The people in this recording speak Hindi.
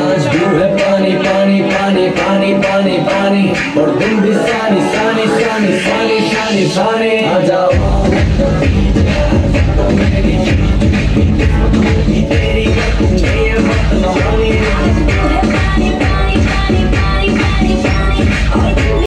आज भी है पानी पानी पानी पानी पानी पानी। और दिन भी सानी सानी सानी सानी सानी सानी। आ जाओ।